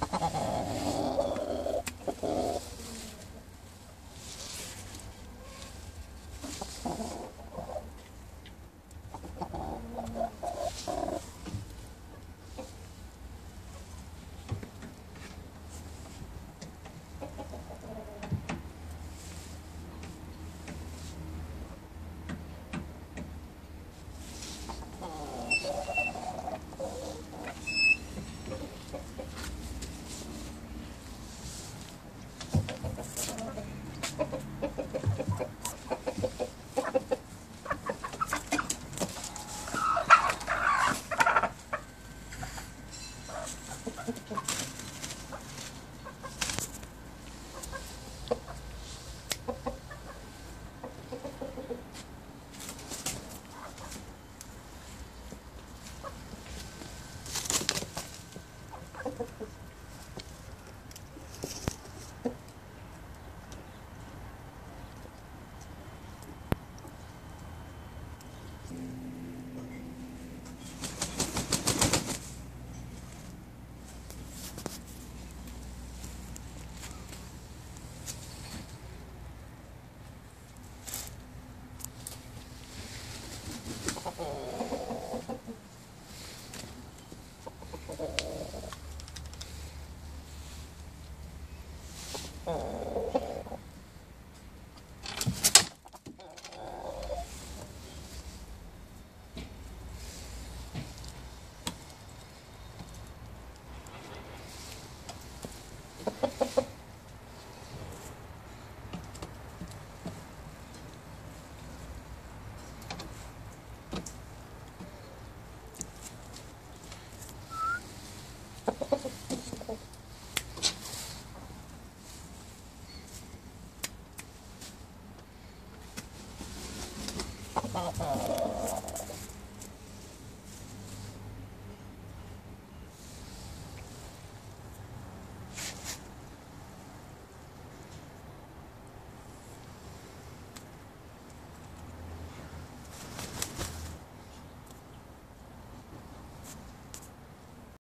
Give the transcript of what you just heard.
Ha ha ha. Uh-oh.